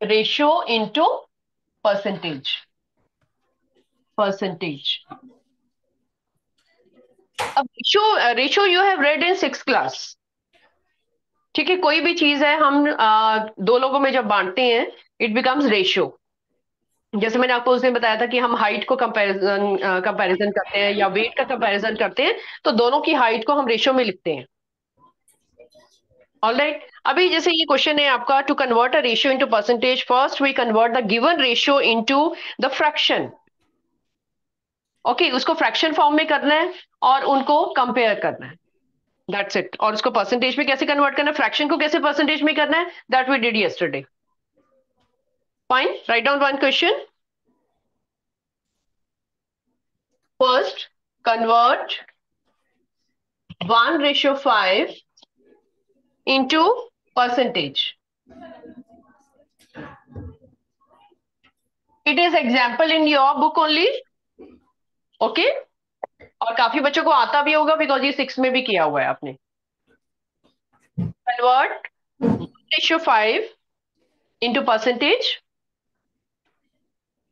ratio into percentage. Percentage. अब ratio ratio you have read in six class ठीक है कोई भी चीज़ है हम आ, दो लोगों में जब बांटते हैं इट बिकम्स रेशियो जैसे मैंने आपको उसने बताया था कि हम हाइट को कंपैरिजन कंपैरिजन करते हैं या वेट का कंपैरिजन करते हैं तो दोनों की हाइट को हम रेशियो में लिखते हैं। All right right. अभी जैसे ये क्वेश्चन है आपका to convert a ratio into percentage first we convert the given ratio into the fraction okay उसको फ्रैक्शन फॉर्म में करना है और उनको कंपेयर करना है. दैट्स इट और उसको परसेंटेज में कैसे कन्वर्ट करना है? फ्रैक्शन को कैसे परसेंटेज में करना है? That we did yesterday fine write down one question first convert one ratio five into percentage. It is example in your book only. Okay? और काफ़ी बच्चों को आता भी होगा बिकॉज़ ये सिक्स में भी किया हुआ है आपने convert ratio five into percentage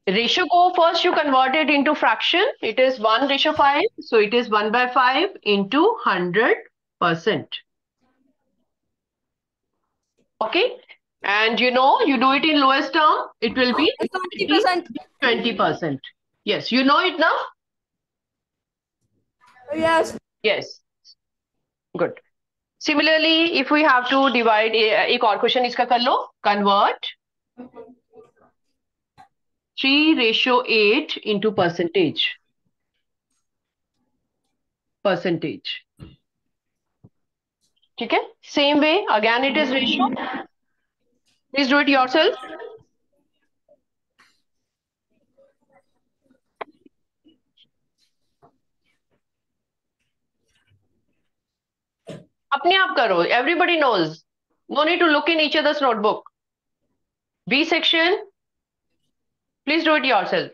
ratio को first you converted into fraction it is one ratio five so it is one by five into hundred percent Okay. And you know, you do it in lowest term, it will be 20%. 20%. Yes, you know it now? Yes. Yes. Good. Similarly, if we have to divide, एक और question इसका कर लो, convert 3 ratio 8 into percentage. Percentage. ठीक है? Same way again it is ratio please do it yourself अपने आप करो everybody knows no need to look in each others notebook B section please do it yourself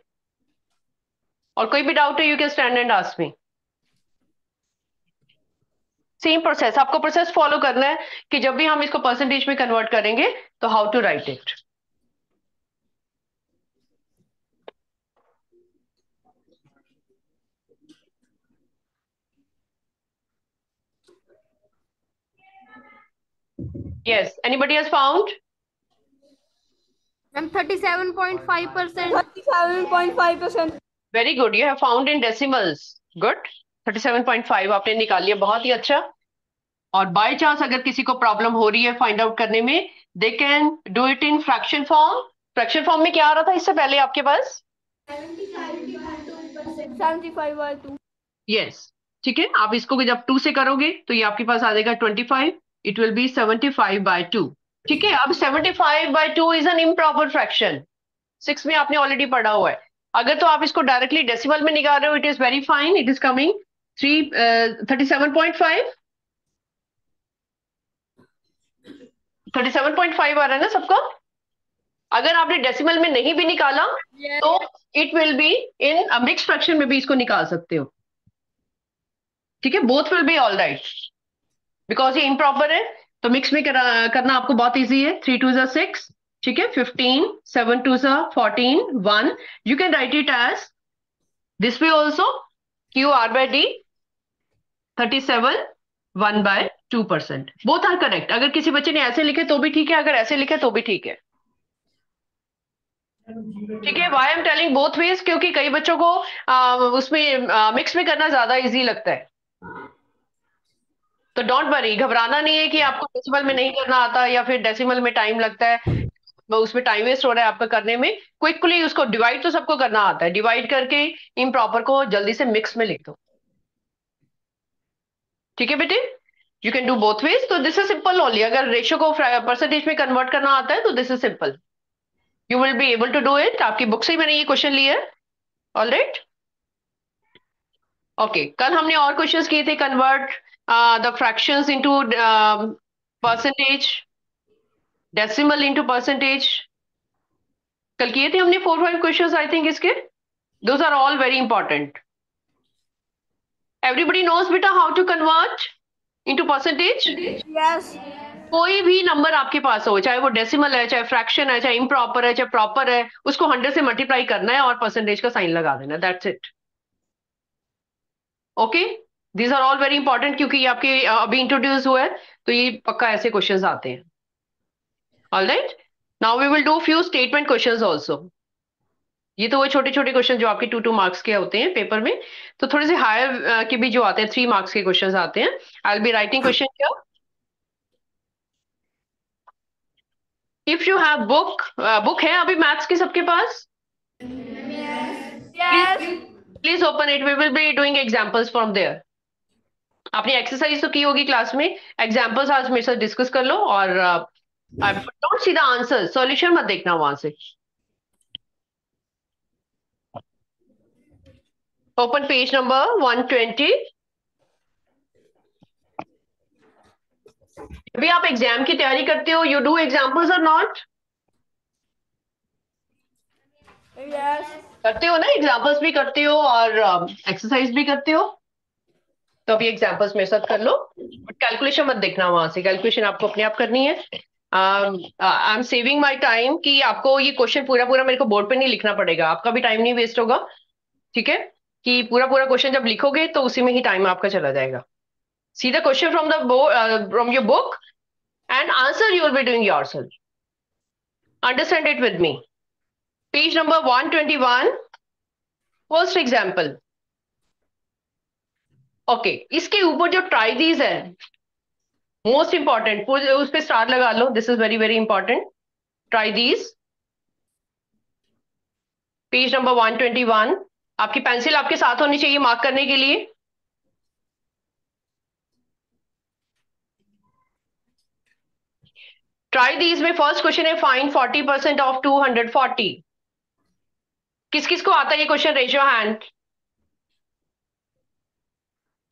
और कोई भी doubt है you can stand and ask me same process आपको process follow करना है कि जब भी हम इसको परसेंटेज में कन्वर्ट करेंगे तो how to write it yes anybody has found ma'am 37.5% 37.5 percent very good you have found in decimals good 37.5 आपने निकाल लिया बहुत ही अच्छा। और बाय चांस अगर किसी को प्रॉब्लम हो रही है फाइंड आउट करने में they can do it in fraction form fraction form में क्या आ रहा था इससे पहले आपके पास? यस ठीक है। आप इसको जब टू से करोगे तो ये आपके पास आ जाएगा twenty five it will be seventy five by two ठीक है अब seventy five by two is an improper fraction six में आपने ऑलरेडी पढ़ा हुआ है। अगर तो आप इसको डायरेक्टली डेसिमल में निकाल रहे हो it is very fine it is coming three thirty seven point five thirty seven point five आ रहा है ना सबको? अगर आपने डेसिमल में नहीं भी निकाला yes. तो it will be in mix fraction में भी इसको निकाल सकते हो। ठीक है? Both will be all right because ये इम्प्रॉपर है तो मिक्स में करा, करना आपको बहुत इजी है। थ्री टू सिक्स ठीक है? Fifteen seven two fourteen one you can write it as this way also Q R by D thirty seven one by two percent both are correct अगर किसी बच्चे ने ऐसे लिखे तो भी ठीक है अगर ऐसे लिखे तो भी ठीक है। ठीक है? Why am telling both ways क्योंकि कई बच्चों को आ, उसमें आ, मिक्स में करना ज़्यादा इजी लगता है। तो डोंट वरी घबराना नहीं है कि आपको डेसिमल में नहीं करना आता या फिर डेसिमल में टाइम लगता है। उसमें टाइम वेस्ट हो रहा है आपका करने में। क्विकली उसको डिवाइड तो सबको करना आता है। डिवाइड करके इम्प्रॉपर को जल्दी से मिक्स में लिख दो। ठीक है बेटे? You can do both ways तो दिस इज़ सिंपल ओनली अगर रेशियो को परसेंटेज में कन्वर्ट करना आता है तो this is simple you will be able to do it आपकी बुक से ही मैंने ये क्वेश्चन लिया है. ऑल राइट ओके कल हमने और क्वेश्चन किए थे. Convert the fractions into percentage decimal into percentage कल किए थे हमने four five questions I think इसके. Those are all very important Everybody knows beta how to convert into percentage? Yes. कोई भी नंबर आपके पास हो चाहे वो डेसिमल है चाहे फ्रैक्शन है चाहे इम्प्रॉपर है चाहे प्रॉपर है उसको हंड्रेड से मल्टीप्लाई करना है और परसेंटेज का साइन लगा देना that's it okay these are all very important क्योंकि ये आपके अभी इंट्रोड्यूस हुआ है तो ये पक्का ऐसे क्वेश्चंस आते हैं. All right now we will do few statement questions also ये तो वो छोटे छोटे क्वेश्चन जो आपके टू टू मार्क्स के होते हैं पेपर में. तो थोड़े से हायर के भी जो आते हैं थ्री मार्क्स के क्वेश्चंस आते हैं। I will be writing question क्या if you have book book है अभी मैथ्स की सबके पास? Please open it we will be doing examples from there आपने एक्सरसाइज तो की होगी क्लास में। एग्जांपल्स आज मेरे साथ डिस्कस कर लो और don't see the answer solution मत देखना वहाँ से। ओपन पेज नंबर 120 अभी आप एग्ज़ाम की तैयारी करते हो यू डू एग्जाम्पल्स और नॉट करते हो ना एग्जाम्पल्स भी करते हो और एक्सरसाइज uh, भी करते हो? तो अभी एग्जाम्पल्स मेरे साथ कर लो। बट कैलकुलेशन मत देखना वहाँ से कैलकुलेशन आपको अपने आप करनी है। I am saving my time कि आपको ये क्वेश्चन पूरा पूरा मेरे को बोर्ड पे नहीं लिखना पड़ेगा। आपका भी टाइम नहीं वेस्ट होगा ठीक है? कि पूरा पूरा क्वेश्चन जब लिखोगे तो उसी में ही टाइम आपका चला जाएगा see the question from the from your book and answer you will be doing yourself. Understand it with me. Page number 121. First example. Okay, इसके ऊपर जो these है मोस्ट इंपॉर्टेंट उस पर स्टार लगा लो this is very very important try these page number 121 आपकी pencil आपके साथ होनी चाहिए मार्क करने के लिए। ट्राई दीज में फ़र्स्ट क्वेश्चन है fine forty percent of two hundred forty किस किस को आता है ये question raise your hand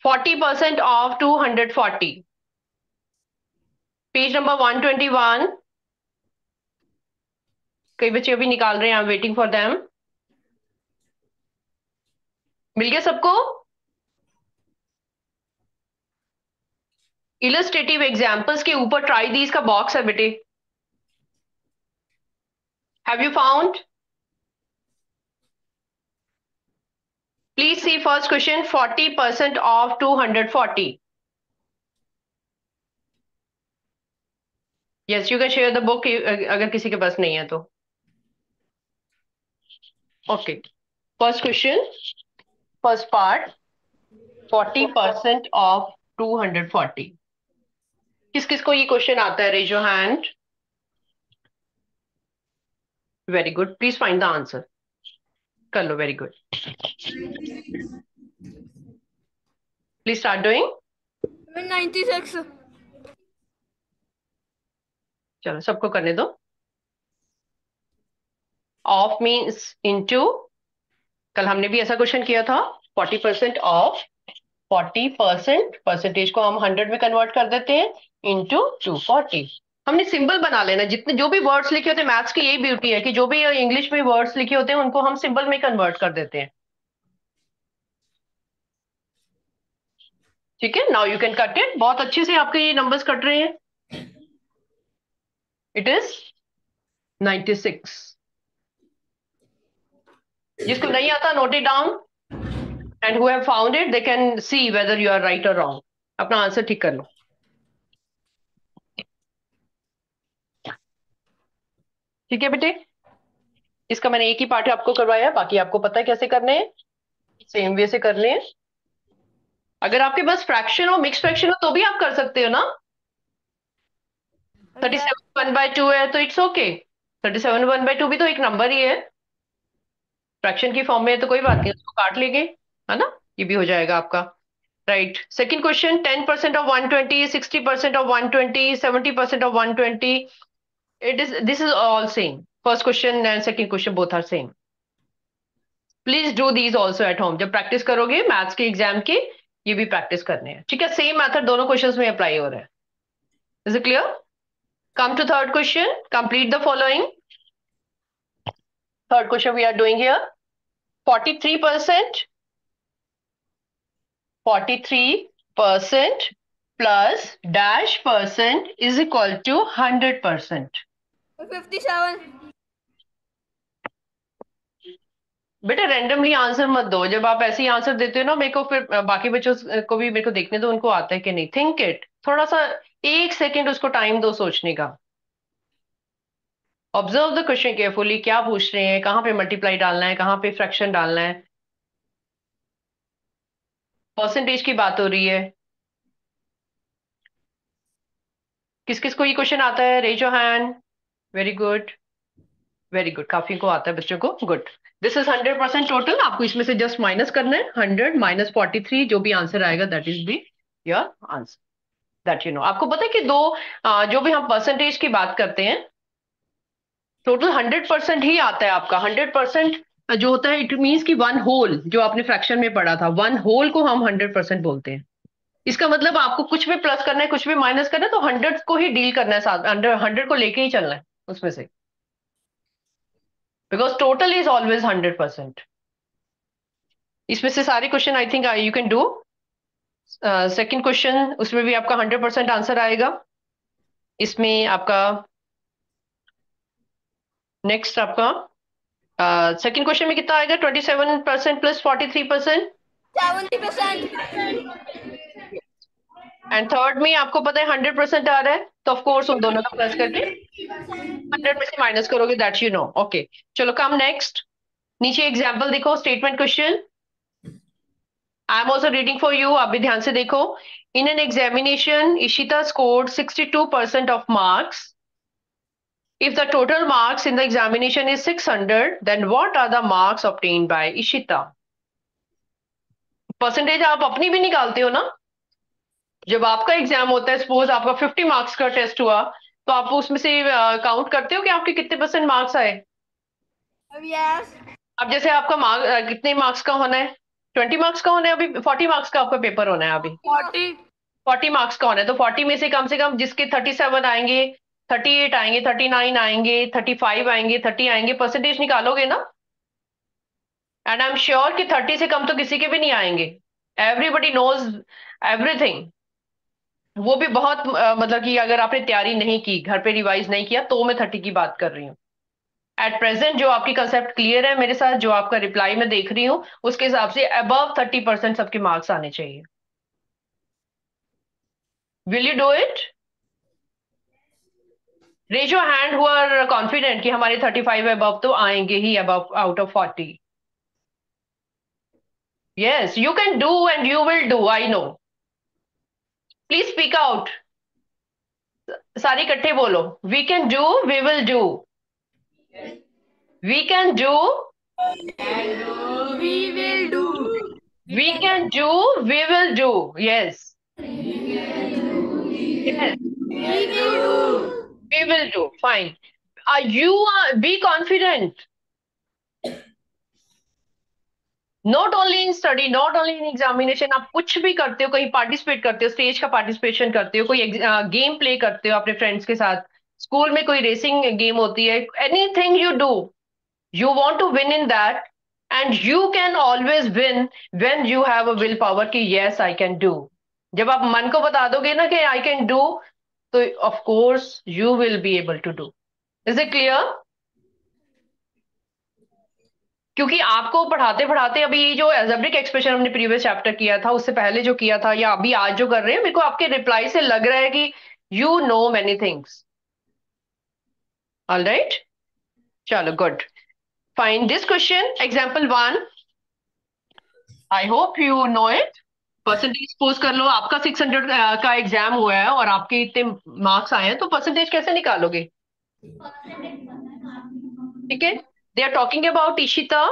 forty percent of two hundred forty page number one twenty one कई बच्चे अभी निकाल रहे हैं I am waiting for them मिल गया सबको? इलस्ट्रेटिव एग्जाम्पल्स के ऊपर ट्राई दीज का बॉक्स है बेटे। Have you found please see first question forty percent of two hundred forty yes you can share the book अगर किसी के पास नहीं है तो। Okay first question first part forty percent of two hundred forty किस किस को ये क्वेश्चन आता है raise your hand very good please find the answer कर लो very good please start doing 96. चलो सबको करने दो. ऑफ़ मीन्स इनटू कल हमने भी ऐसा क्वेश्चन किया था forty percent of forty percent percentage को हम हंड्रेड में कन्वर्ट कर देते हैं इंटू टू फोर्टी हमने सिंबल बना लेना, जितने जो भी वर्ड्स लिखे होते हैं मैथ्स की यही ब्यूटी है कि जो भी इंग्लिश में वर्ड्स लिखे होते हैं, उनको हम सिंबल में कन्वर्ट कर देते हैं। ठीक है? Now you can cut it बहुत अच्छे से आपके ये नंबर्स कट रहे हैं। इट इज़ 96 जिसको नहीं आता note it down and who have found it they can see whether you are right और रॉन्ग अपना आंसर ठीक कर लो. ठीक है बेटे? इसका मैंने एक ही पार्ट आपको करवाया बाकी आपको पता है कैसे करने हैं? सेम वे से करने हैं अगर आपके पास फ्रैक्शन हो मिक्स फ्रैक्शन हो तो भी आप कर सकते हो ना? Thirty seven one by two है तो it's okay thirty seven one by two भी तो एक नंबर ही है. फ्रैक्शन की फॉर्म में है तो कोई बात नहीं, उसको काट लेंगे, है ना? ये भी हो जाएगा आपका। Write second question ten percent of one twenty sixty percent of one twenty seventy percent of one twenty it is, this is all same. First question and second question both are same. Please do these also at home जब practice करोगे maths के exam के, ये भी practice करने हैं। ठीक है? सेम मेथड दोनों क्वेश्चंस में अप्लाई हो रहा है। Is it clear come to third question complete the following third question we are doing here 43 percent 43 percent plus dash percent is equal to hundred percent fifty seven बेटा randomly answer मत दो। जब आप ऐसे ही answer देते हो ना मेरे को फिर बाकी बच्चों को भी मेरे को देखने दो उनको आता है कि नहीं। थिंक इट थोड़ा सा एक सेकेंड उसको टाइम दो सोचने का। ऑब्ज़र्व द क्वेश्चन केयरफुली क्या पूछ रहे हैं? कहाँ पे मल्टीप्लाई डालना है? कहाँ पे फ्रैक्शन डालना है? परसेंटेज की बात हो रही है। किस किस को ये क्वेश्चन आता है? Raise your hand very good very good काफ़ी को आता है बच्चों को। Good this is hundred percent total आपको इसमें से जस्ट माइनस करना है। हंड्रेड माइनस फोर्टी थ्री जो भी आंसर आएगा that is be your answer that you know आपको पता है कि दो जो भी हम परसेंटेज की बात करते हैं टोटल हंड्रेड परसेंट ही आता है आपका हंड्रेड परसेंट जो होता है इट मीन्स कि वन होल जो आपने फ्रैक्शन में पढ़ा था वन होल को हम हंड्रेड परसेंट बोलते हैं। इसका मतलब आपको कुछ भी प्लस करना है, कुछ भी माइनस करना है तो हंड्रेड को ही डील करना है, साथ हंड्रेड को लेके ही चलना है, उसमें से। Because total is always hundred percent इसमें से सारे question I think you can do second question उसमें भी आपका हंड्रेड परसेंट आंसर आएगा। इसमें आपका नेक्स्ट आपका सेकंड क्वेश्चन में कितना आएगा? Twenty seven percent plus forty three percent seventy percent and third में आपको पता है हंड्रेड परसेंट आ रहा है? तो ऑफ़ कोर्स उन दोनों का प्लस करके हंड्रेड में से माइनस करोगे दैट यू नो ओके चलो कम नेक्स्ट नीचे एग्ज़ाम्पल देखो statement question I am also reading for you आप भी ध्यान से देखो. In an examination Ishita scored 62 percent of marks If the total marks in the examination is 600, then what are the marks obtained by Ishita? Percentage आप अपनी भी निकालते हो ना? जब आपका एग्ज़ाम होता है सपोज़ आपका 50 मार्क्स का टेस्ट हुआ तो आप उसमें से काउंट करते हो कि आपके कितने परसेंट मार्क्स आए? Yes. अब जैसे आपका मार्क कितने मार्क्स का होना है? 20 मार्क्स का होना है अभी? 40 मार्क्स का आपका पेपर होना है अभी? 40 40 मार्क्स का होना है तो 40 में से कम से कम जिसके 37 आएँगे थर्टी एट आएँगे थर्टी नाइन आएँगे थर्टी फाइव आएँगे थर्टी आएँगे परसेंटेज निकालोगे ना? एंड आई एम श्योर कि थर्टी से कम तो किसी के भी नहीं आएँगे। एवरीबडी नोज़ एवरीथिंग वो भी बहुत मतलब कि अगर आपने तैयारी नहीं की, घर पे रिवाइज नहीं किया तो मैं थर्टी की बात कर रही हूँ। एट प्रेजेंट जो आपकी कंसेप्ट क्लियर है मेरे साथ, जो आपका रिप्लाई मैं देख रही हूँ, उसके हिसाब से अबव थर्टी परसेंट सबके मार्क्स आने चाहिए। Will you do it raise your hand who are confident कि हमारे थर्टी फाइव अबव तो आएँगे ही above out of forty yes you can do and you will do I know please speak out सारे इकट्ठे बोलो. We can do we will do we can do we will do. We can do we will do yes yes. We will do. We will do. Fine. Uh, you uh, be confident. Not only in study not only in examination आप कुछ भी करते हो कहीं participate करते हो stage का participation करते हो कोई गेम uh, प्ले करते हो अपने फ्रेंड्स के साथ स्कूल में कोई रेसिंग गेम होती है anything you do you want to win in that and you can always win when you have a will power कि यस आई कैन डू जब आप मन को बता दोगे ना कि आई कैन डू तो of course you will be able to do is it clear क्योंकि आपको पढ़ाते पढ़ाते अभी जो एल्जेब्रिक एक्सप्रेशन हमने प्रीवियस चैप्टर किया था, उससे पहले जो किया था, या अभी आज जो कर रहे हैं, मेरे को आपके रिप्लाई से लग रहा है कि you know many things all right चलो good fine this question example one I hope you know it percentage suppose कर लो, आपका सिक्स हंड्रेड का एग्ज़ाम हुआ है और आपके इतने मार्क्स आए हैं तो परसेंटेज कैसे निकालोगे? ठीक है? They are talking about Ishita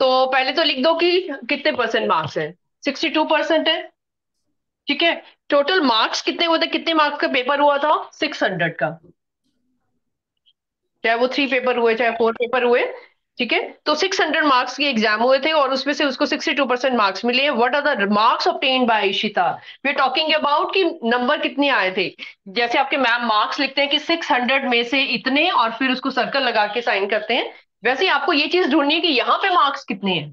तो पहले तो लिख दो कि कितने परसेंट मार्क्स है। सिक्सटी टू परसेंट है। ठीक है? टोटल मार्क्स कितने हुए थे? कितने मार्क्स का पेपर हुआ था? सिक्स हंड्रेड का। चाहे वो थ्री पेपर हुए, चाहे फोर पेपर हुए। ठीक है? तो 600 मार्क्स के एग्ज़ाम हुए थे और उसमें से उसको 62 परसेंट मार्क्स मिले हैं। What are the marks obtained by Ishita we are talking about कि नंबर कितने आए थे। जैसे आपके मैम मार्क्स लिखते हैं कि 600 में से इतने और फिर उसको सर्कल लगा के साइन करते हैं। वैसे आपको ये चीज़ ढूंढनी है कि यहाँ पे मार्क्स कितने हैं।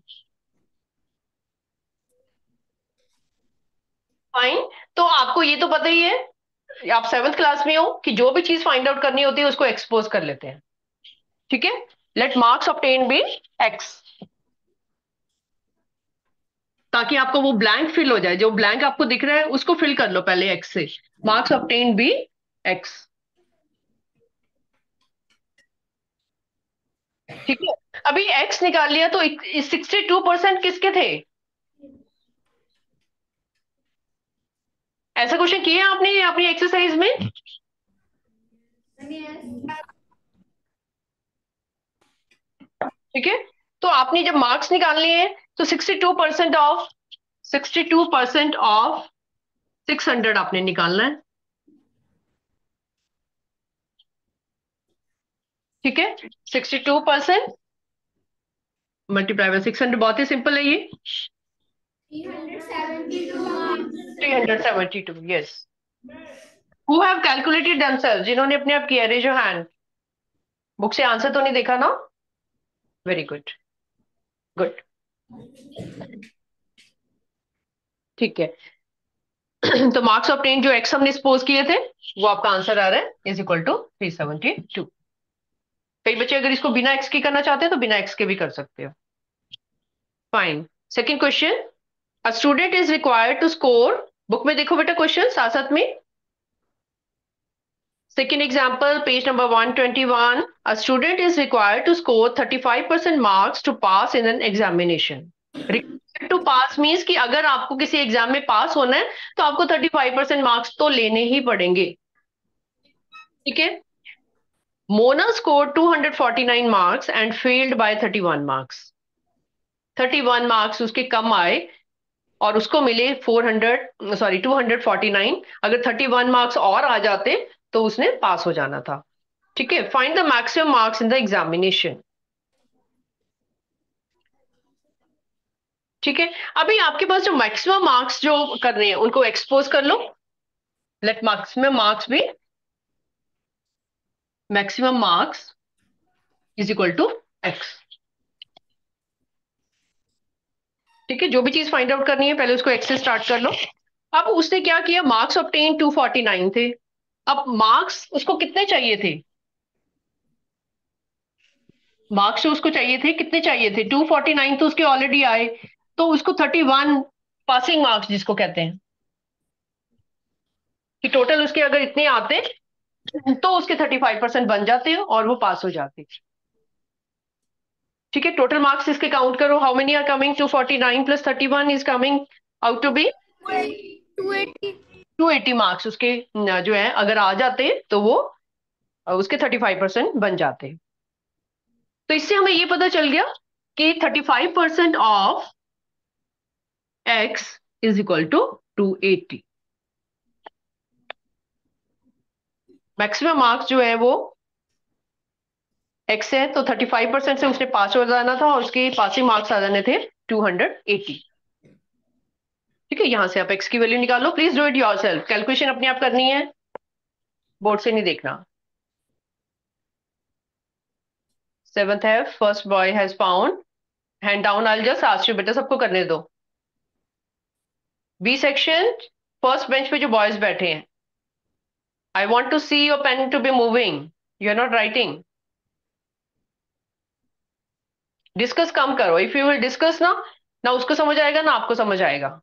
फाइन तो आपको ये तो पता ही है, आप सेवेंथ क्लास में हो कि जो भी चीज़ फाइंड आउट करनी होती है उसको एक्सपोज कर लेते हैं। ठीक है? Let marks obtained be x ताकि आपको वो ब्लैंक फिल हो जाए। जो ब्लैंक आपको दिख रहा है, उसको फिल कर लो पहले एक्स से। मार्क्स ऑप्टेन बी एक्स ठीक है? अभी एक्स निकाल लिया तो सिक्सटी टू परसेंट किसके थे? ऐसा क्वेश्चन किया आपने अपनी एक्सरसाइज में? ठीक है? तो आपने जब मार्क्स निकालने हैं तो sixty two percent of sixty two percent of six hundred आपने निकालना है। ठीक है? Sixty two percent multiply by six hundred बहुत ही सिंपल है ये। Three hundred seventy two yes who have calculated जिन्होंने अपने आप किया रेज हैंड बुक से आंसर तो नहीं देखा ना? वेरी गुड गुड ठीक है। तो मार्क्स ऑप्टेन जो एक्स हमने सपोज़ किए थे, वो आपका आंसर आ रहा है is equal to three seventy two कई बच्चे अगर इसको बिना एक्स के करना चाहते हैं तो बिना एक्स के भी कर सकते हो। Fine second question a student is required to score book में देखो बेटा क्वेश्चन साथ साथ में Second example, page number 121. A student is required to score 35% marks to pass in an examination. Required to pass means कि अगर आपको किसी एग्ज़ाम में पास होना है तो आपको 35% मार्क्स तो लेने ही पड़ेंगे ठीक है Mona score 249 marks and failed by 31 marks 31 marks उसके कम आए और उसको मिले 400 सॉरी 249 अगर 31 मार्क्स और आ जाते तो उसने पास हो जाना था। ठीक है find the maximum marks in the examination ठीक है, अभी आपके पास जो मैक्सिमम मार्क्स जो कर रहे हैं, उनको एक्सपोज कर लो। लेट मैक्सिमम मार्क्स भी maximum marks is equal to x ठीक है, जो भी चीज़ फाइंड आउट करनी है, पहले उसको एक्स से स्टार्ट कर लो। अब उसने क्या किया? मार्क्स ऑप्टेन 249 थे। अब मार्क्स उसको कितने चाहिए थे? मार्क्स उसको चाहिए थे, कितने चाहिए थे? 249 तो उसके ऑलरेडी आए तो उसको 31 पासिंग मार्क्स जिसको कहते हैं। कि टोटल उसके अगर इतने आते तो उसके 35 परसेंट बन जाते हैं और वो पास हो जाते। ठीक है टोटल मार्क्स इसके काउंट करो। How many are coming 249 plus 31 is coming out to be two 280 280 marks उसके जो है, अगर आ जाते तो वो उसके 35 परसेंट बन जाते। तो इससे हमें ये पता चल गया कि 35 percent of x is equal to two eighty maximum marks जो है, वो एक्स है तो 35 परसेंट से उसने पास हो जाना था, और उसके पासिंग मार्क्स आ जाने थे 280 ठीक है, यहाँ से आप एक्स की वैल्यू निकालो। Please do it yourself calculation अपने आप करनी है। बोर्ड से नहीं देखना। सेवंथ है first boy has found hand down I just ask you बेटा, सबको करने दो। बी सेक्शन फ़र्स्ट बेंच पे जो बॉयज़ बैठे हैं। I want to see your pen to be moving you are not writing discuss कम करो। इफ़ यू विल डिस्कस ना ना उसको समझ आएगा, ना आपको समझ आएगा।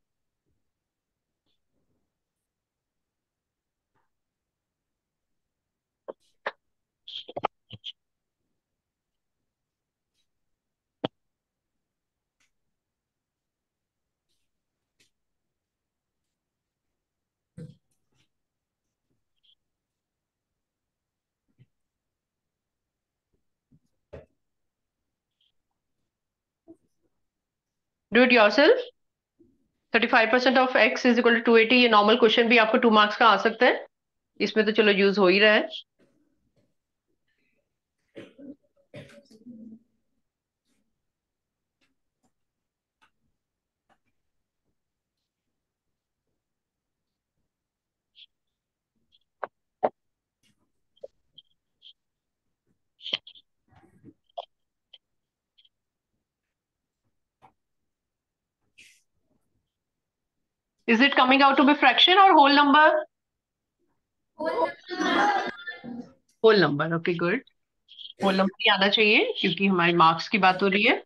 Do it yourself thirty five percent of x is equal to eighty ये नॉर्मल क्वेश्चन भी आपको टू मार्क्स का आ सकता है। इसमें तो चलो यूज़ हो ही रहा है। Is it coming out to be fraction or whole number? Whole number. Okay, good. Whole number ही आना चाहिए क्योंकि हमारे मार्क्स की बात हो रही है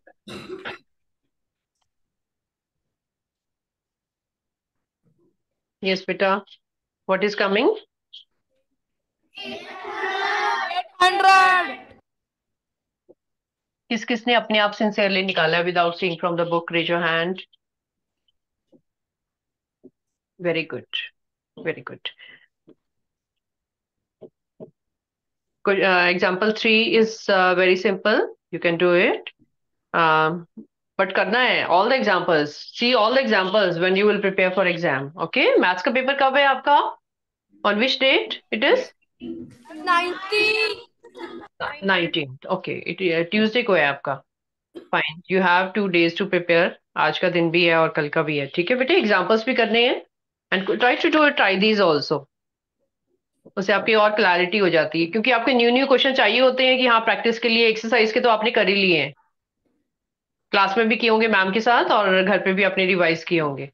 Yes, beta. What is coming? 800. किस किसने अपने आप सिंसियरली निकाला है without seeing from the book raise your hand very good very good example three is very simple you can do it but करना है all the examples see all the examples when you will prepare for exam okay maths का paper कब है आपका? On which date it is 90. Nineteen okay Tuesday को है आपका. Fine you have two days to prepare आज का दिन भी है और कल का भी है. ठीक है बेटे एग्जाम्पल्स भी करने हैं. And try to do try these also उससे आपकी और क्लैरिटी हो जाती है, क्योंकि आपके न्यू न्यू क्वेश्चन चाहिए होते हैं कि हाँ प्रैक्टिस के लिए एक्सरसाइज के तो आपने कर ही लिए हैं। क्लास में भी किए होंगे मैम के साथ और घर पे भी अपने रिवाइज किए होंगे।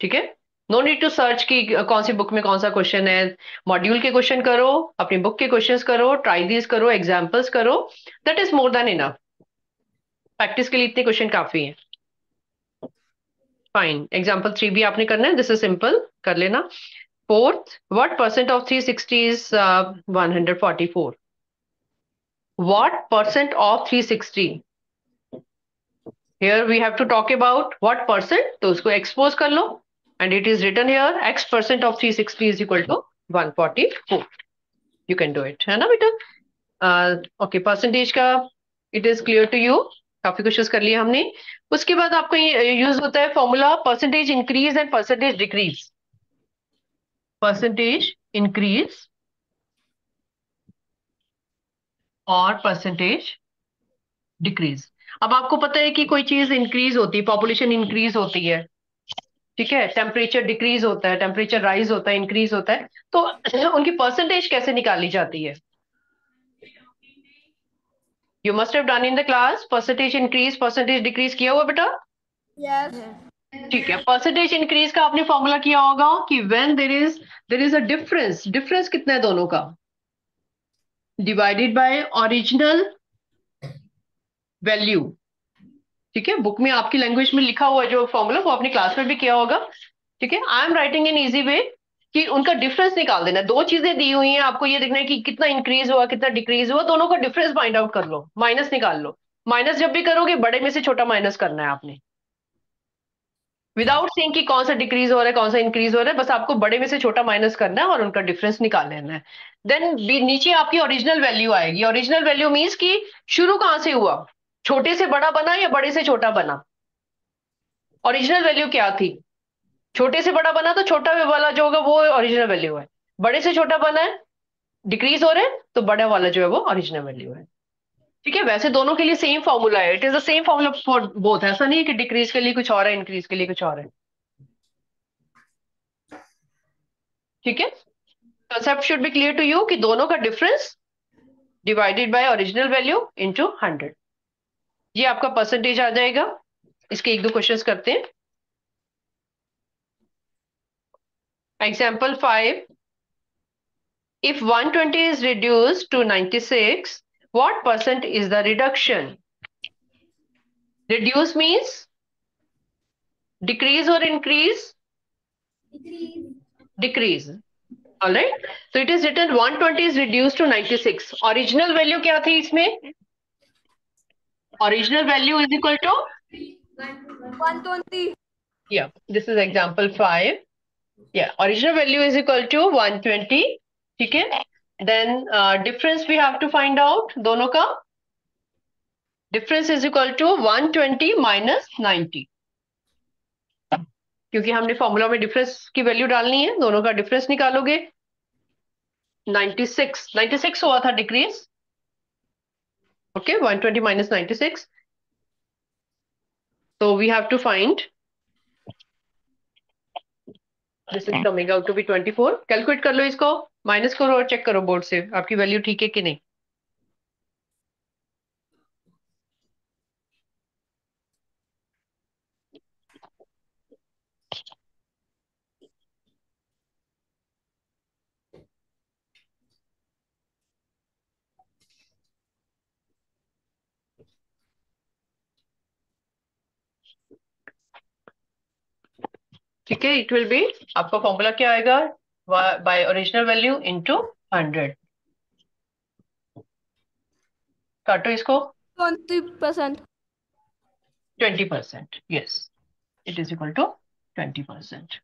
ठीक है? नो नीड टू सर्च की कौन सी बुक में कौन सा क्वेश्चन है। मॉड्यूल के क्वेश्चन करो, अपनी बुक के क्वेश्चन करो ट्राई दीज करो एग्जाम्पल्स करो। That is more than enough practice के लिए इतने क्वेश्चन काफ़ी हैं। फाइन एग्ज़ाम्पल थ्री भी आपने करना है. दिस इज़ सिंपल कर लेना. Fourth what percent of three sixty is one hundred forty four what percent of three sixty here we have to talk about what percent तो उसको एक्सपोज कर लो. And it is return here x percent of three sixty is equal to one forty four you can do it है ना बेटा? Okay percentage का it is clear to you काफ़ी questions कर लिए हमने। उसके बाद आपको यूज़ होता है formula percentage increase and percentage decrease percentage increase और परसेंटेज डिक्रीज अब आपको पता है कि कोई चीज़ इंक्रीज होती है पॉपुलेशन इंक्रीज होती है, ठीक है? टेम्परेचर डिक्रीज होता है टेम्परेचर राइज होता है इंक्रीज होता है। तो उनकी परसेंटेज कैसे निकाली जाती है? You must have done in the class percentage increase percentage decrease किया हुआ बेटा? Yes. ठीक है परसेंटेज इंक्रीज का आपने फॉर्मूला किया होगा कि when there is there is a difference difference कितना है दोनों का? डिवाइडेड बाय ओरिजिनल वैल्यू ठीक है बुक में आपकी लैंग्वेज में लिखा हुआ जो फॉर्मूला वो आपने क्लास में भी किया होगा। ठीक है I am writing in easy way कि उनका डिफरेंस निकाल देना। दो चीज़ें दी हुई हैं, आपको ये देखना है कि कितना इंक्रीज हुआ, कितना डिक्रीज हुआ, दोनों का डिफरेंस फाइंड आउट कर लो माइनस निकाल लो। माइनस जब भी करोगे, बड़े में से छोटा माइनस करना है आपने। विदाउट सीइंग कि कौन सा डिक्रीज हो रहा है, कौन सा इंक्रीज हो रहा है, बस आपको बड़े में से छोटा माइनस करना है और उनका डिफरेंस निकाल लेना है। देन नीचे आपकी ओरिजिनल वैल्यू आएगी। ओरिजिनल वैल्यू मीन्स कि शुरू कहाँ से हुआ? छोटे से बड़ा बना या बड़े से छोटा बना? ओरिजिनल वैल्यू क्या थी? छोटे से बड़ा बना तो छोटा वाला जो होगा वो ओरिजिनल वैल्यू है। बड़े से छोटा बना है डिक्रीज हो रहे तो बड़ा वाला जो है वो ओरिजिनल वैल्यू है। ठीक है, वैसे दोनों के लिए सेम फॉर्मूला है। It is the same formula for both ऐसा नहीं है कि डिक्रीज के लिए कुछ और है इंक्रीज के लिए कुछ और है। ठीक है? Concept should be clear to you कि दोनों का difference divided by original value into hundred ये आपका परसेंटेज आ जाएगा। इसके एक दो क्वेश्चंस करते हैं। Example five if 120 is reduced to 96 what percent is the reduction reduce means decrease or increase decrease all right so it is written 120 is reduced to 96 original value क्या थी इसमें original value is equal to 120. yeah this is example 5 Yeah, original value is equal to 120 ठीक है? Then difference we have to find out दोनों का? Difference is equal to 120 minus 90 क्योंकि हमने formula में डिफरेंस की वैल्यू डालनी है, दोनों का डिफरेंस निकालोगे। 96 96 हुआ था decrease okay 120 minus 96 so, we have to find this is coming out to be 24 calculate कर लो इसको माइनस करो और चेक करो बोर्ड से आपकी वैल्यू ठीक है कि नहीं? ठीक है इट विल बी आपका फॉर्मूला क्या आएगा? By original value into hundred काटो इसको। Twenty percent twenty percent yes it is equal to twenty percent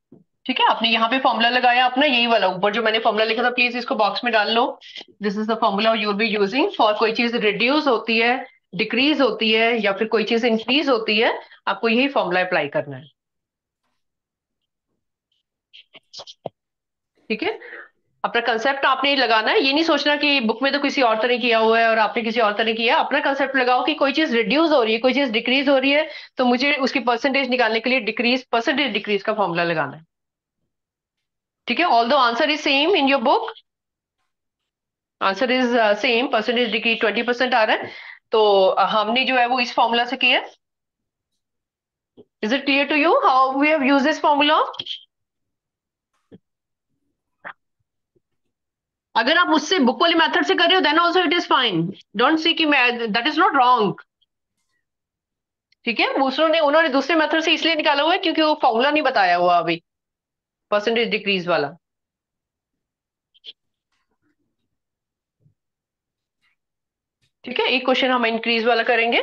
ठीक है आपने यहाँ पे फॉर्मूला लगाया अपना यही वाला ऊपर जो मैंने फॉर्मूला लिखा था प्लीज़ इसको बॉक्स में डाल लो। This is the formula you be using for कोई चीज़ रिड्यूस होती है डिक्रीज होती है या फिर कोई चीज़ इंक्रीज होती है आपको यही फॉर्मूला अप्लाई करना है। ठीक है? अपना कंसेप्ट आपने लगाना है। ये नहीं सोचना कि बुक में तो किसी और तरह किया हुआ है और आपने किसी और तरह किया अपना कंसेप्ट लगाओ कि कोई चीज़ रिड्यूस हो रही है कोई चीज़ डिक्रीज हो रही है तो मुझे उसकी परसेंटेज निकालने के लिए डिक्रीज परसेंटेज डिक्रीज का फॉर्मूला लगाना है। ठीक है? Although answer is same in your book answer is same percentage decrease twenty आ रहा है। तो uh, हमने जो है वो इस फॉर्मूला से किया is it clear to you how we have use this formula अगर आप उससे बुक वाली मेथड से कर रहे हो then also it is fine don't see कि दैट इज़ नॉट रॉन्ग ठीक है? दूसरों ने उन्होंने दूसरे मेथड से इसलिए निकाला हुआ है क्योंकि वो फॉर्मूला नहीं बताया हुआ अभी. परसेंटेज डिक्रीज वाला. ठीक है? एक क्वेश्चन हम इंक्रीज वाला करेंगे.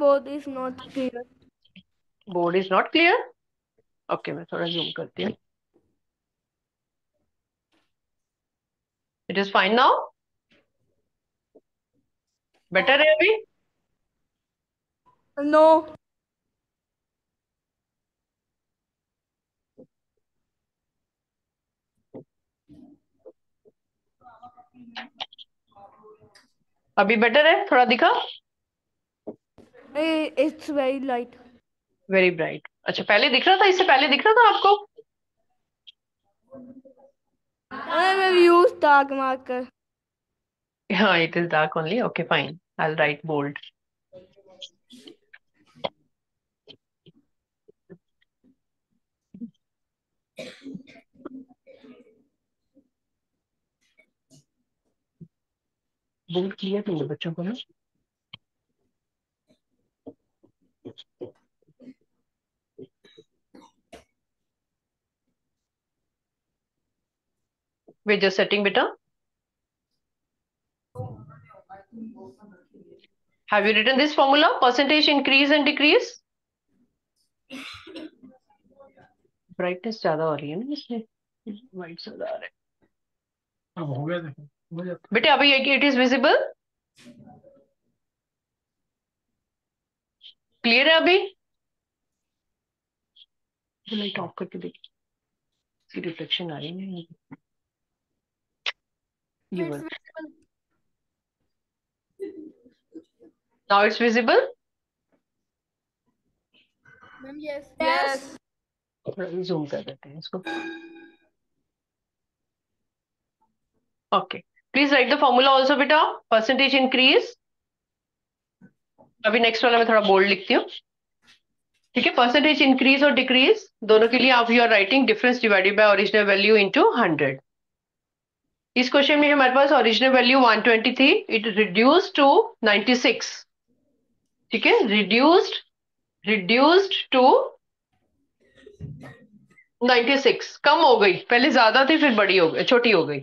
Board is not clear. Board is not clear okay मैं थोड़ा जूम करती हूँ. It is fine now better है अभी no. अभी बेटर है? थोड़ा दिखा? Eh, it's very very bright अच्छा पहले दिख रहा था? इससे पहले दिख रहा था आपको? I will use dark marker हाँ it is dark only okay fine I write bold bold clear नहीं है बच्चों को ना We're setting beta. Have you written this formula? Percentage increase and decrease? Brightness ज़्यादा हो रही है ना इसमें? वाइट ज़्यादा आ रहा है। अब हो गया देखो हो जाता बेटे अभी इट इज़ विजिबल क्लियर है अभी? लाइट ऑफ़ करके देखिए रिफ्लेक्शन आ रही है You will. Now it's visible. Ma'am, yes. Yes. Zoom कर देते हैं इसको। Okay please write the formula also बेटा. परसेंटेज इंक्रीज अभी नेक्स्ट वाला मैं थोड़ा बोल्ड लिखती हूँ। ठीक है? परसेंटेज इंक्रीज और डिक्रीज दोनों के लिए आप you are writing difference divided by original value into hundred इस क्वेश्चन में हमारे पास ओरिजिनल वैल्यू 120 थी इट रिड्यूस टू 96 ठीक है? रिड्यूस्ड रिड्यूस्ड टू 96 कम हो गई। पहले ज़्यादा थी, फिर बड़ी हो गई, छोटी हो गई।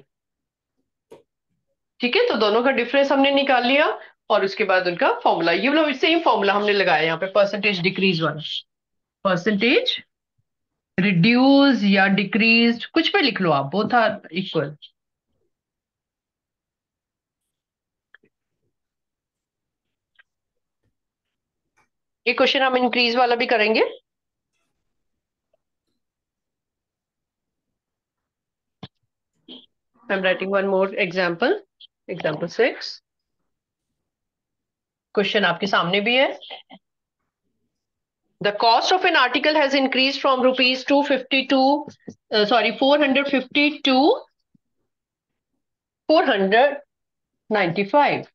ठीक है? तो दोनों का डिफरेंस हमने निकाल लिया और उसके बाद उनका फॉर्मूला ये लोग सेम फॉर्मूला हमने लगाया यहाँ पे परसेंटेज डिक्रीज वाला। परसेंटेज रिड्यूस या डिक्रीज कुछ पे लिख लो आप बोथ आर इक्वल ये क्वेश्चन हम इंक्रीज वाला भी करेंगे I'm writing one more example. Example six. Question आपके सामने भी है. The cost of an article has increased from rupees 252, uh, sorry, 450 to 495.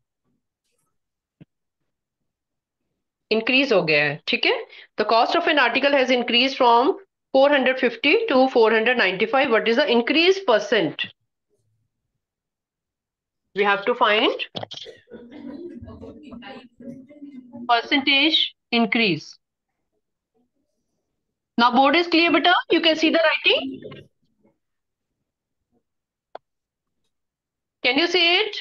Increase हो गया है ठीक है the cost of an article has increase from 450 to 495 what is the increase percent we have to find percentage increase. Now board is clear, beta. You can see the writing. Can you see it?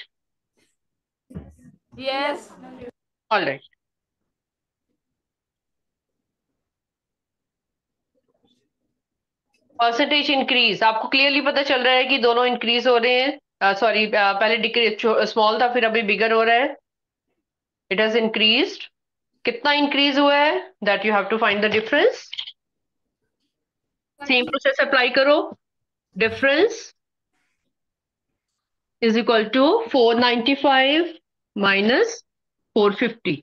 Yes. All right. Percentage increase आपको clearly पता चल रहा है कि दोनों increase हो रहे हैं। सॉरी uh, uh, पहले डिक्रीज स्मॉल था फिर अभी बिगर हो रहा है। इट हैज़ इंक्रीज कितना इंक्रीज हुआ है? That you have to find the difference same process apply करो। Difference is equal to 495 minus 450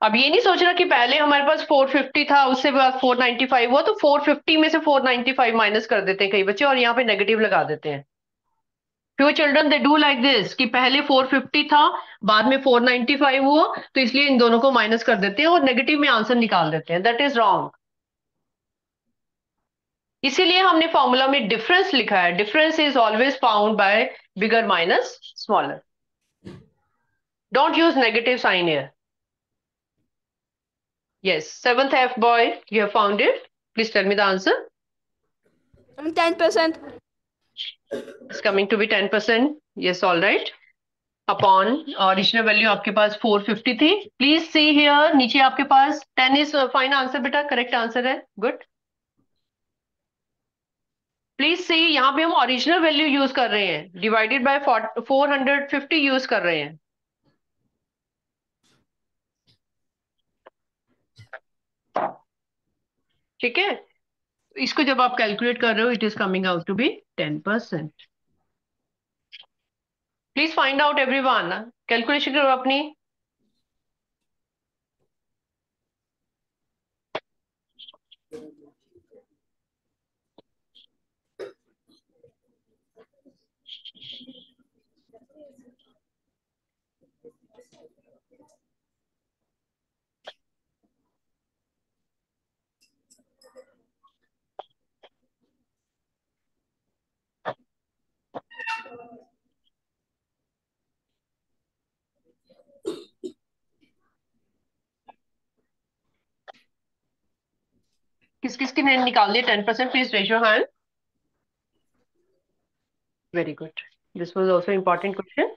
अब ये नहीं सोच रहा कि पहले हमारे पास 450 था, उससे बाद 495 हुआ तो 450 में से 495 माइनस कर देते हैं कई बच्चे और यहाँ पे नेगेटिव लगा देते हैं। Few children they do like this कि पहले 450 था, बाद में 495 हुआ तो इसलिए इन दोनों को माइनस कर देते हैं और नेगेटिव में आंसर निकाल देते हैं। दैट इज़ रॉन्ग इसीलिए हमने फॉर्मूला में डिफरेंस लिखा है। Difference is always found by bigger minus smaller don't use negative sign here Yes, seventh F boy, you have found it. Please tell me the answer. I'm 10%. It's coming to be 10%. Yes, all right. Upon original value आपके पास 450 थी. Please see here, नीचे आपके पास 10 is fine answer बेटा, correct answer है. Good. Please see, यहाँ पे हम original value use कर रहे हैं. Divided by 450 use कर रहे हैं. ठीक है? इसको जब आप कैलकुलेट कर रहे हो it is coming out to be ten percent please find out everyone calculation करो अपनी। किस किस की निकाल दिया ten percent please raise your hand very good this was also important question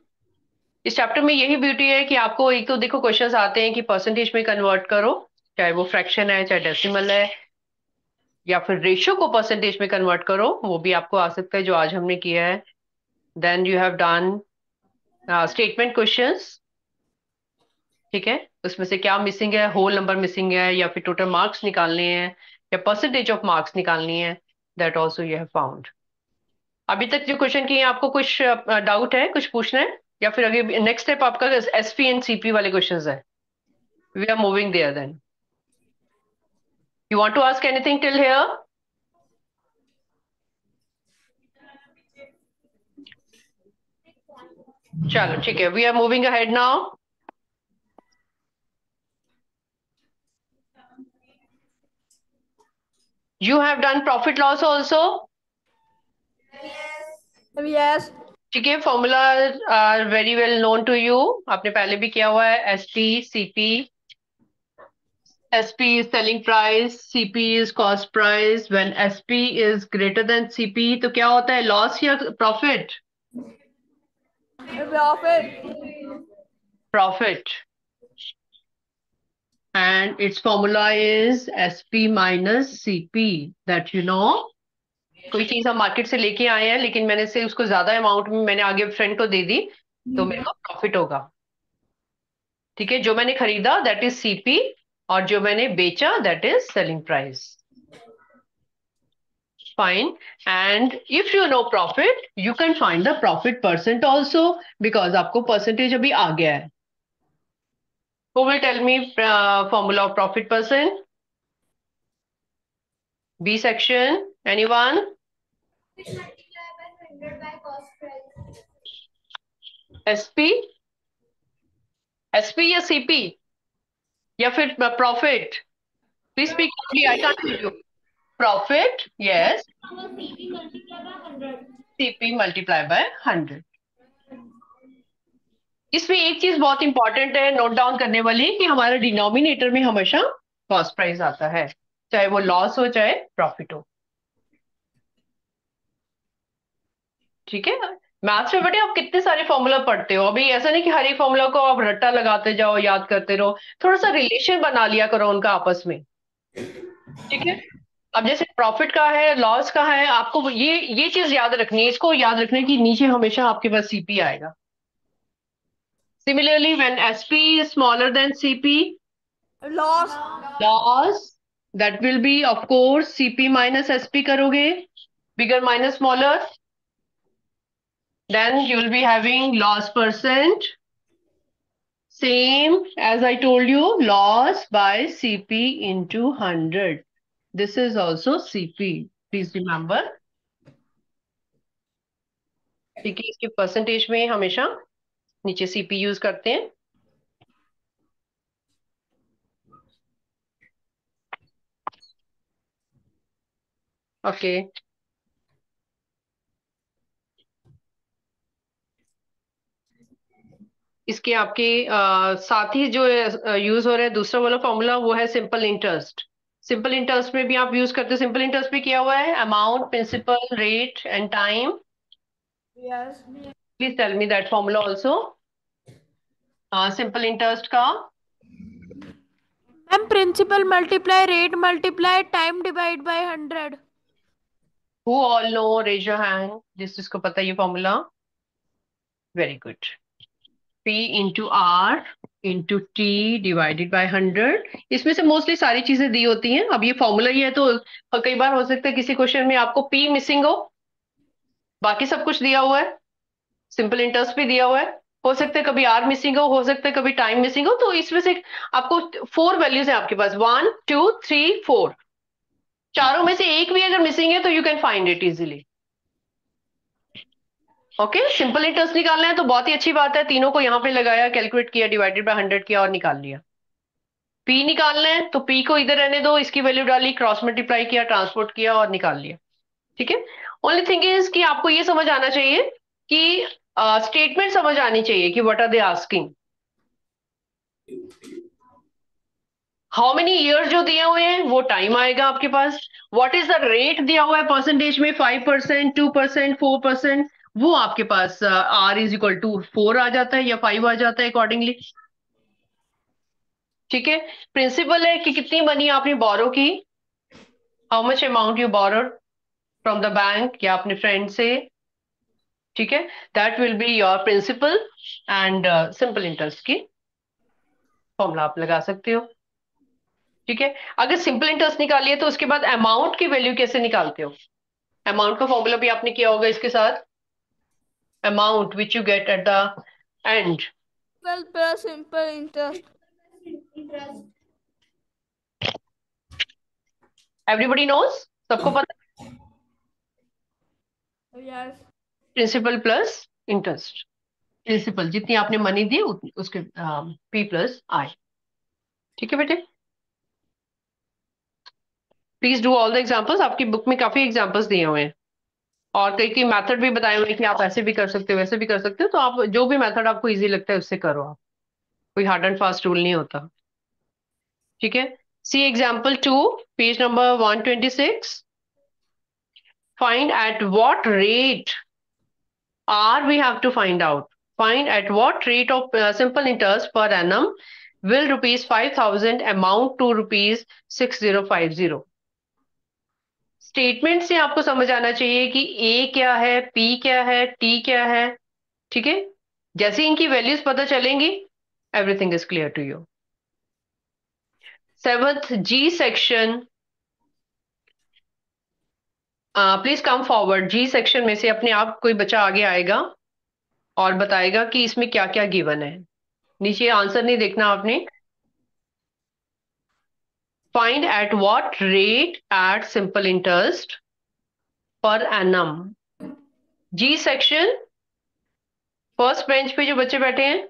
इस चैप्टर में यही ब्यूटी है कि आपको एक तो देखो क्वेश्चंस आते हैं कि परसेंटेज में कन्वर्ट करो, चाहे वो फ्रैक्शन है, चाहे डेसिमल है, या फिर रेशियो को परसेंटेज में कन्वर्ट करो, वो भी आपको आ सकता है जो आज हमने किया है। Then you have done statement questions ठीक है? उसमें से क्या मिसिंग है? होल नंबर मिसिंग है या फिर टोटल मार्क्स निकालने हैं? या परसेंटेज ऑफ़ मार्क्स निकालनी है that also you have found अभी तक जो क्वेश्चन किए आपको कुछ डाउट है, कुछ पूछना है, या फिर अगे नेक्स्ट स्टेप आपका एस पी एंड सीपी वाले क्वेश्चन है? We are moving there then you want to ask anything till here चलो, ठीक है we are moving ahead now You have done profit loss also? Yes. ठीक है formula are very well known to you आपने पहले भी किया हुआ है S P C P S P is selling price C P is cost price when S P is greater than C P तो क्या होता है? लॉस या profit Profit. Profit and its formula is SP minus CP that you know. कोई चीज़ हम market से लेके आए हैं लेकिन मैंने से उसको ज़्यादा अमाउंट में मैंने आगे फ्रेंड को दे दी तो मेरे को प्रॉफिट होगा। ठीक है? जो मैंने खरीदा दैट इज़ सीपी और जो मैंने बेचा that is selling price fine and if you know profit you can find the profit percent also because आपको परसेंटेज अभी आ गया है। Who will tell me uh, formula of profit percent? B section. Anyone? SP? SP या CP? या फिर profit? Please speak clearly. I can't hear you. Profit, yes. CP multiplied by 100. इसमें एक चीज़ बहुत इंपॉर्टेंट है नोट डाउन करने वाली, कि हमारा डिनोमिनेटर में हमेशा कॉस्ट प्राइस आता है, चाहे वो लॉस हो, चाहे प्रॉफिट हो। ठीक है? मैथ्स में बेटे आप कितने सारे फॉर्मूला पढ़ते हो? अभी ऐसा नहीं कि हर एक फॉर्मूला को आप रट्टा लगाते जाओ, याद करते रहो। थोड़ा सा रिलेशन बना लिया करो उनका आपस में। ठीक है? अब जैसे प्रॉफिट का है लॉस का है, आपको ये ये चीज़ याद रखनी है, इसको याद रखने की नीचे हमेशा आपके पास सीपी आएगा। Similarly when SP is smaller than CP Loss. Loss that will be of course CP minus SP करोगे bigger minus smaller then you will be having loss percent same as I told you loss by CP into 100 this is also CP please remember ठीक है इसके percentage में हमेशा नीचे CP use करते हैं। Okay okay. इसके आपके साथ ही जो यूज़ हो रहा है, दूसरा वाला फॉर्मूला वो है सिंपल इंटरेस्ट सिंपल इंटरेस्ट में भी आप यूज़ करते हो। सिंपल इंटरेस्ट में किया हुआ है? Amount principal rate and time Yes. Please tell me that formula also simple interest का. Ma'am principal multiply rate multiply time divide by hundred who all know raise your hand जिस जिसको पता है ये formula very good P into R into T divided by hundred इसमें से mostly सारी चीज़ें दी होती हैं। अब ये फॉर्मूला ही है तो कई बार हो सकता है किसी क्वेश्चन में आपको P मिसिंग हो। बाकी सब कुछ दिया हुआ है। सिंपल इंटरेस्ट भी दिया हुआ है। हो सकता है कभी आर मिसिंग हो हो सकता है कभी टाइम मिसिंग हो तो इसमें से आपको फोर वैल्यूज़ है आपके पास। One, two, three, four. चारों में से एक भी अगर मिसिंग है तो you can find it easily okay simple interest निकालना है तो बहुत ही अच्छी बात है। तीनों को यहाँ पे लगाया कैलकुलेट किया डिवाइडेड बाय हंड्रेड किया और निकाल लिया। पी निकालना है तो पी को इधर रहने दो, इसकी वैल्यू डाली क्रॉस मल्टीप्लाई किया ट्रांसपोर्ट किया और निकाल लिया। ठीक है? ओनली थिंग इज़ कि आपको ये समझ आना चाहिए कि स्टेटमेंट uh, समझ आनी चाहिए कि what are they asking how many years जो दिए हुए हैं वो टाइम आएगा आपके पास। व्हाट इज़ द रेट दिया हुआ है परसेंटेज में? Five percent two percent four percent वो आपके पास R is equal to four आ जाता है या फाइव आ जाता है अकॉर्डिंगली ठीक है? प्रिंसिपल है कि कितनी मनी आपने बोरो की? How much amount you borrow from the bank या अपने फ्रेंड से? ठीक है? That will be your principal and simple interest की फॉर्मूला आप लगा सकते हो। ठीक है? अगर सिंपल इंटरेस्ट निकालिए तो उसके बाद अमाउंट की वैल्यू कैसे निकालते हो? अमाउंट का फॉर्मूला भी आपने किया होगा इसके साथ। Amount which you get at the end simple interest everybody knows? सबको पता? Yes. Principal plus interest principal जितनी आपने मनी दी उतनी उसके पी प्लस आई ठीक है बेटे? Please do all the examples आपकी बुक में काफ़ी एग्जांपल्स दिए हुए हैं। और कई कई मेथड भी बताए हुए हैं कि आप ऐसे भी कर सकते हो वैसे भी कर सकते हो तो आप जो भी मेथड आपको इजी लगता है उससे करो आप। कोई हार्ड एंड फास्ट रूल नहीं होता। ठीक है? See example two page number one twenty six find at what rate R we have to find out. Find at what rate of uh, simple interest per annum will rupees 5000 amount to rupees 6050. Statement से आपको समझ आना चाहिए कि ए क्या है P क्या है टी क्या है ठीक है जैसे इनकी वैल्यूज़ पता चलेंगी everything is clear to you seventh G section please come forward G section में से अपने आप कोई बच्चा आगे आएगा और बताएगा कि इसमें क्या क्या गिवन है। नीचे आंसर नहीं देखना आपने। Find at what rate at simple interest per annum. G section first bench पे जो बच्चे बैठे हैं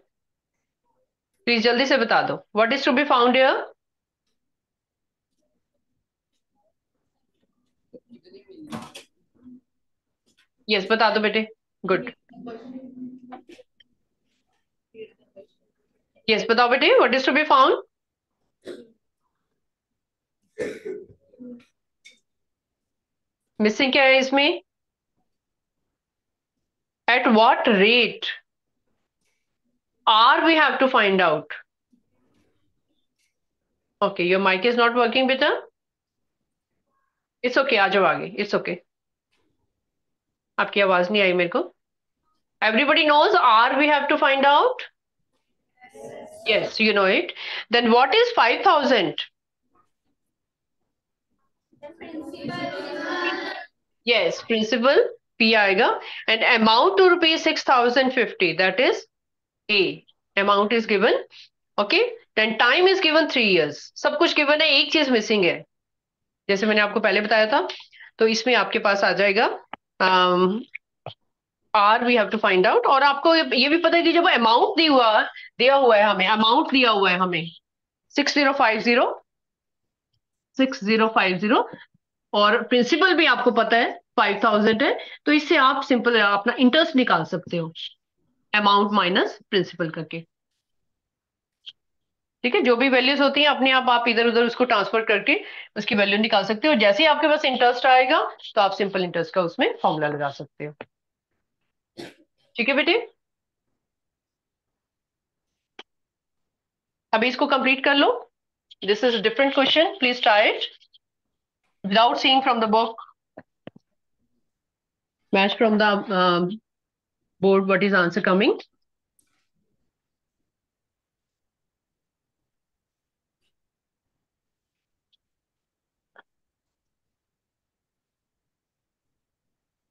प्लीज़ जल्दी से बता दो। What is to be found here yes बता दो बेटे गुड यस बताओ बेटे what is to be found missing क्या है इसमें at what rate are we have to find out okay your mic is not working बेटा इट्स ओके आ जाओ आगे इट्स ओके आपकी आवाज़ नहीं आई मेरे को। Everybody knows are we have to find out yes you know it then what is five thousand yes principal P आएगा. And amount to rupees six thousand fifty that is a amount is given okay then time is given three years सब कुछ given है, एक चीज़ missing है। जैसे मैंने आपको पहले बताया था तो इसमें आपके पास आ जाएगा। Are we have to find out और आपको ये भी पता है कि जब अमाउंट दी हुआ, दिया हुआ है हमें अमाउंट दिया हुआ है हमें six zero five zero six zero five zero और प्रिंसिपल भी आपको पता है फाइव थाउज़ेंड है तो इससे आप सिंपल अपना इंटरेस्ट निकाल सकते हो अमाउंट माइनस प्रिंसिपल करके। ठीक है, जो भी वैल्यूज़ होती हैं, अपने आप आप इधर उधर उसको ट्रांसफ़र करके उसकी वैल्यू निकाल सकते हो। जैसे ही आपके पास इंटरेस्ट आएगा तो आप सिंपल इंटरेस्ट का उसमें फॉर्मूला लगा सकते हो। ठीक है बेटे? अभी इसको कंप्लीट कर लो। This is different question please try it without seeing from the book match from the board what is answer coming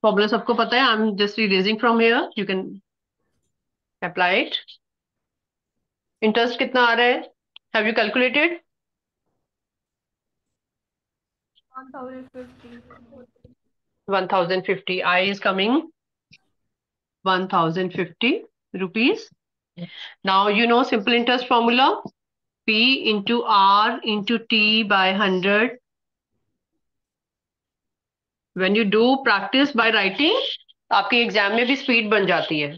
formula सबको पता है I am just releasing from here you can apply it interest कितना आ रहा है? Have you calculated I is coming one now you know simple interest formula P into R into T by hundred when you do practice by writing आपके exam में भी speed बन जाती है।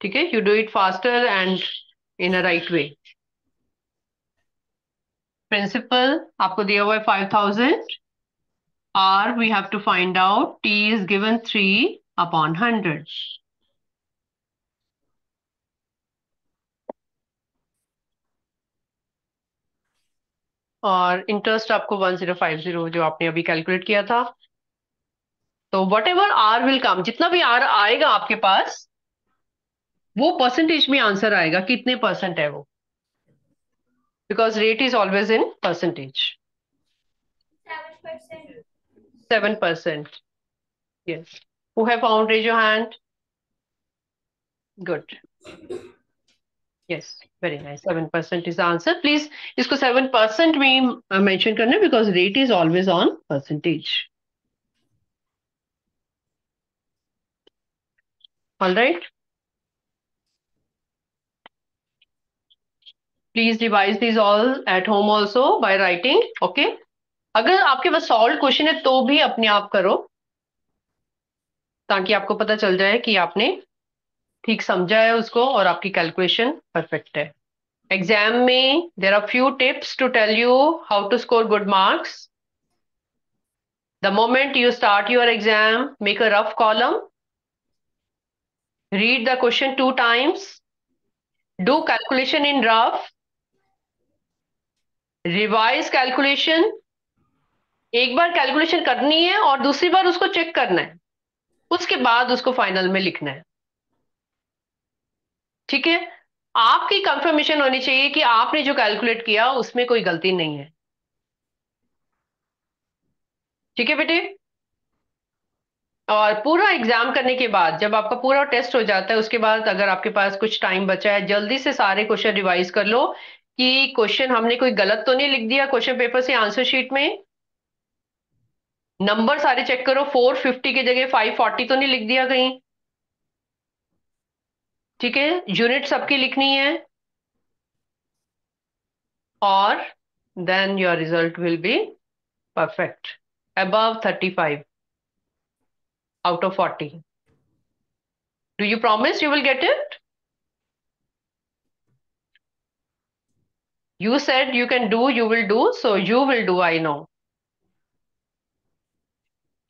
ठीक है? You do it faster and in a right way principal आपको दिया हुआ है five thousand R we have to find out T is given three upon hundred और इंटरेस्ट आपको वन ज़ीरो फाइव ज़ीरो जो आपने अभी कैलकुलेट किया था। तो whatever R will come जितना भी आर आएगा आपके पास, वो परसेंटेज में आंसर आएगा कितने परसेंट है वो। Because rate is always in percentage seven percent yes who have found raise your hand good very nice seven percent is the answer please इसको seven percent में mention करना because rate is always on percentage all right please revise these all at home also by writing okay अगर आपके पास solve question है तो भी अपने आप करो ताकि आपको पता चल जाए कि आपने ठीक समझा है उसको और आपकी कैलकुलेशन परफेक्ट है। एग्ज़ाम में there are few tips to tell you how to score good marks the moment you start your exam make a rough column read the question two times. Do calculation in rough. Revise calculation. एक बार calculation करनी है और दूसरी बार उसको check करना है। उसके बाद उसको फाइनल में लिखना है। ठीक है? आपकी कंफर्मेशन होनी चाहिए कि आपने जो कैलकुलेट किया, उसमें कोई गलती नहीं है। ठीक है बेटे? और पूरा एग्ज़ाम करने के बाद, जब आपका पूरा टेस्ट हो जाता है, उसके बाद अगर आपके पास कुछ टाइम बचा है, जल्दी से सारे क्वेश्चन रिवाइज कर लो कि क्वेश्चन हमने कोई गलत तो नहीं लिख दिया क्वेश्चन पेपर से आंसर शीट में? नंबर सारे चेक करो फोर फिफ्टी की जगह फाइव फोर्टी तो नहीं लिख दिया कहीं। ठीक है यूनिट सबकी लिखनी है और then your result will be perfect above 35 out of 40 do you promise you will get it You said you can do, you will do, so you will do, I know.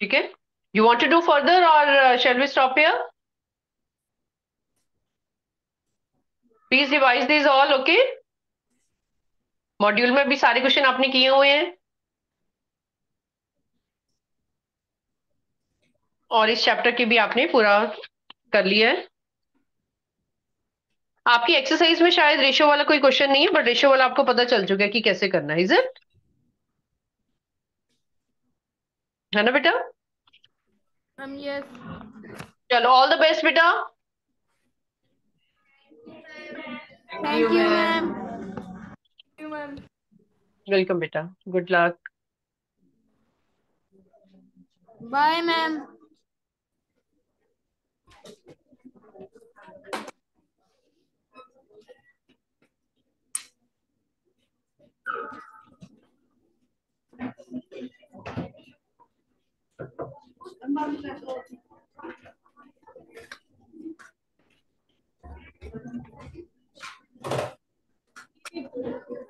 Okay? You want to do further or uh, shall we stop here? Please revise these all, okay? Module में भी सारे question आपने किए हुए हैं। और इस chapter के भी आपने पूरा कर लिया है। आपकी एक्सरसाइज में शायद रेशो वाला कोई क्वेश्चन नहीं है बट रेशो वाला आपको पता चल चुका है कि कैसे करना है। इज़ इट है ना बेटा? Um, yes. चलो ऑल द बेस्ट बेटा। Thank, you, ma'am. Thank you, ma'am. Welcome, beta. Good luck. Bye, ma'am. Thank you. Thank you.